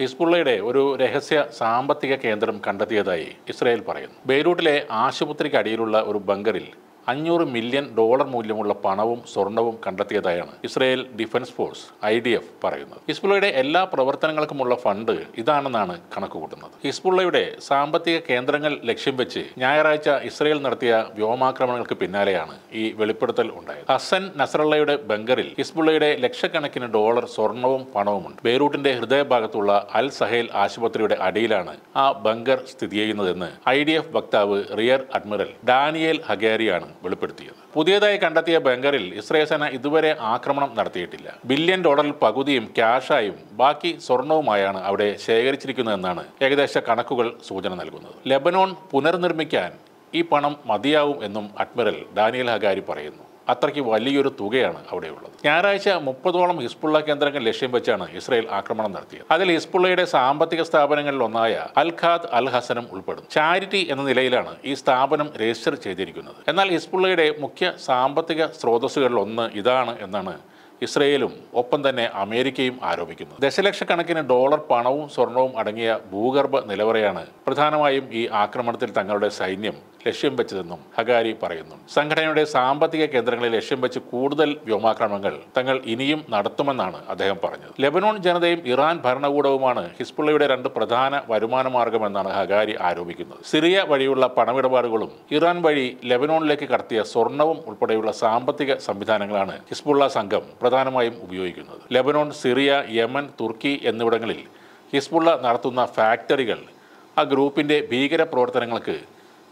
ഹിസ്ബുള്ളയുടെ ഒരു രഹസ്യ സാമ്പത്തിക കേന്ദ്രം കണ്ടെത്തിയതായി ഇസ്രായേൽ പറയുന്നു. ബെയ്റൂട്ടിലെ ആശുപത്രിക്കടിയിലുള്ള ഒരു ബങ്കറിൽ അഞ്ഞൂറ് മില്യൺ ഡോളർ മൂല്യമുള്ള പണവും സ്വർണവും കണ്ടെത്തിയതായാണ് Israel defence force I D F പറയുന്നത്. ഹിസ്ബുള്ളയുടെ എല്ലാ പ്രവർത്തനങ്ങൾക്കുമുള്ള ഫണ്ട് ഇതാണെന്നാണ് കണക്കുകൂട്ടുന്നത്. ഹിസ്ബുള്ളയുടെ സാമ്പത്തിക കേന്ദ്രങ്ങൾ ലക്ഷ്യം വെച്ച് ഞായറാഴ്ച ഇസ്രായേൽ നടത്തിയ വ്യോമാക്രമണങ്ങൾക്ക് പിന്നാലെയാണ് ഈ വെളിപ്പെടുത്തൽ ഉണ്ടായത്. ഹസൻ നസറള്ളയുടെ ബംഗറിൽ ഹിസ്ബുള്ളയുടെ ലക്ഷക്കണക്കിന് ഡോളർ സ്വർണവും പണവുമുണ്ട്. ബെയ്റൂട്ടിന്റെ ഹൃദയഭാഗത്തുള്ള അൽ സഹേൽ ആശുപത്രിയുടെ അടിയിലാണ് ആ ബംഗർ സ്ഥിതി ചെയ്യുന്നതെന്ന് ഐ വക്താവ് റിയർ അഡ്മിറൽ ഡാനിയേൽ ഹഗാരിയാണ് വെളിപ്പെടുത്തിയത്. പുതിയതായി കണ്ടെത്തിയ ബങ്കറിൽ ഇസ്രയേൽ സേന ഇതുവരെ ആക്രമണം നടത്തിയിട്ടില്ല. ബില്യൺ ഡോളറിൽ പകുതിയും ക്യാഷായും ബാക്കി സ്വർണവുമായാണ് അവിടെ ശേഖരിച്ചിരിക്കുന്നതെന്നാണ് ഏകദേശ കണക്കുകൾ സൂചന നൽകുന്നത്. ലെബനോൺ പുനർനിർമ്മിക്കാൻ ഈ പണം മതിയാവും എന്നും അഡ്മിറൽ ഡാനിയൽ ഹഗാരി പറയുന്നു. അത്രയ്ക്ക് വലിയൊരു തുകയാണ് അവിടെയുള്ളത്. ഞായറാഴ്ച മുപ്പതോളം ഹിസ്ബുള്ള കേന്ദ്രങ്ങൾ ലക്ഷ്യം വെച്ചാണ് ഇസ്രായേൽ ആക്രമണം നടത്തിയത്. അതിൽ ഹിസ്ബുള്ളയുടെ സാമ്പത്തിക സ്ഥാപനങ്ങളിൽ ഒന്നായ അൽ ഖാദ് അൽ ഹസനും ഉൾപ്പെടുന്നു. ചാരിറ്റി എന്ന നിലയിലാണ് ഈ സ്ഥാപനം രജിസ്റ്റർ ചെയ്തിരിക്കുന്നത്. എന്നാൽ ഹിസ്ബുള്ളയുടെ മുഖ്യ സാമ്പത്തിക സ്രോതസ്സുകളിൽ ഒന്ന് ഇതാണ് എന്നാണ് ഇസ്രയേലും ഒപ്പം തന്നെ അമേരിക്കയും ആരോപിക്കുന്നു. ദശലക്ഷക്കണക്കിന് ഡോളർ പണവും സ്വർണവും അടങ്ങിയ ഭൂഗർഭ നിലവറയാണ് പ്രധാനമായും ഈ ആക്രമണത്തിൽ തങ്ങളുടെ സൈന്യം ലക്ഷ്യം വെച്ചതെന്നും ഹഗാരി പറയുന്നു. സംഘടനയുടെ സാമ്പത്തിക കേന്ദ്രങ്ങളെ ലക്ഷ്യം വെച്ച് കൂടുതൽ വ്യോമാക്രമണങ്ങൾ തങ്ങൾ ഇനിയും നടത്തുമെന്നാണ് അദ്ദേഹം പറഞ്ഞത്. ലെബനോൺ ജനതയും ഇറാൻ ഭരണകൂടവുമാണ് ഹിസ്ബുള്ളയുടെ രണ്ട് പ്രധാന വരുമാന മാർഗമെന്നാണ് ഹഗാരി ആരോപിക്കുന്നത്. സിറിയ വഴിയുള്ള പണമിടപാടുകളും ഇറാൻ വഴി ലെബനോണിലേക്ക് കടത്തിയ സ്വർണവും ഉൾപ്പെടെയുള്ള സാമ്പത്തിക സംവിധാനങ്ങളാണ് ഹിസ്ബുള്ള സംഘം പ്രധാനമായും ഉപയോഗിക്കുന്നത്. ലെബനോൺ സിറിയ യമൻ തുർക്കി എന്നിവിടങ്ങളിൽ ഹിസ്ബുള്ള നടത്തുന്ന ഫാക്ടറികൾ ആ ഗ്രൂപ്പിന്റെ ഭീകര പ്രവർത്തനങ്ങൾക്ക്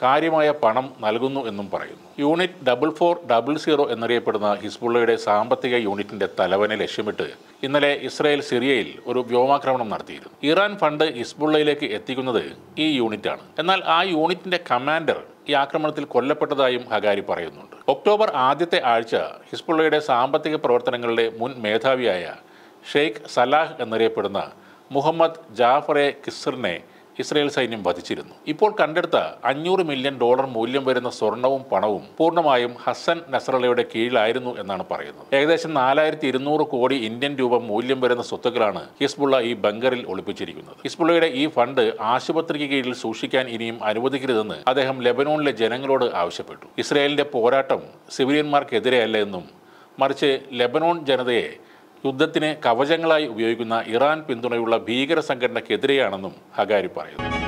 കാര്യമായ പണം നൽകുന്നു എന്നും പറയുന്നു. Unit double four double zero എന്നറിയപ്പെടുന്ന ഹിസ്ബുള്ളയുടെ സാമ്പത്തിക യൂണിറ്റിന്റെ തലവനെ ലക്ഷ്യമിട്ട് ഇന്നലെ ഇസ്രായേൽ സിറിയയിൽ ഒരു വ്യോമാക്രമണം നടത്തിയിരുന്നു. ഇറാൻ ഫണ്ട് ഹിസ്ബുള്ളയിലേക്ക് എത്തിക്കുന്നത് ഈ യൂണിറ്റാണ്. എന്നാൽ ആ യൂണിറ്റിന്റെ കമാൻഡർ ഈ ആക്രമണത്തിൽ കൊല്ലപ്പെട്ടതായും ഹഗാരി പറയുന്നുണ്ട്. ഒക്ടോബർ ആദ്യത്തെ ആഴ്ച ഹിസ്ബുള്ളയുടെ സാമ്പത്തിക പ്രവർത്തനങ്ങളുടെ മുൻ മേധാവിയായ ഷെയ്ഖ് സലാഹ് എന്നറിയപ്പെടുന്ന മുഹമ്മദ് ജാഫറെ കിസറിനെ ഇസ്രായേൽ സൈന്യം വധിച്ചിരുന്നു. ഇപ്പോൾ കണ്ടെടുത്ത അഞ്ഞൂറ് മില്യൺ ഡോളർ മൂല്യം വരുന്ന സ്വർണവും പണവും പൂർണമായും ഹസൻ നസറലയുടെ കീഴിലായിരുന്നു എന്നാണ് പറയുന്നത്. ഏകദേശം നാലായിരത്തി ഇരുന്നൂറ് കോടി ഇന്ത്യൻ രൂപ മൂല്യം വരുന്ന സ്വത്തുക്കളാണ് ഹിസ്ബുള്ള ഈ ബങ്കറിൽ ഒളിപ്പിച്ചിരിക്കുന്നത്. ഹിസ്ബുള്ളയുടെ ഈ ഫണ്ട് ആശുപത്രിക്ക് കീഴിൽ സൂക്ഷിക്കാൻ ഇനിയും അനുവദിക്കരുതെന്ന് അദ്ദേഹം ലെബനോണിലെ ജനങ്ങളോട് ആവശ്യപ്പെട്ടു. ഇസ്രായേലിന്റെ പോരാട്ടം സിവിലിയന്മാർക്കെതിരെയല്ല എന്നും മറിച്ച് ലെബനോൺ ജനതയെ യുദ്ധത്തിന് കവചങ്ങളായി ഉപയോഗിക്കുന്ന ഇറാൻ പിന്തുണയുള്ള ഭീകര സംഘടനയ്ക്കെതിരെയാണെന്നും ഹഗാരി പറയുന്നു.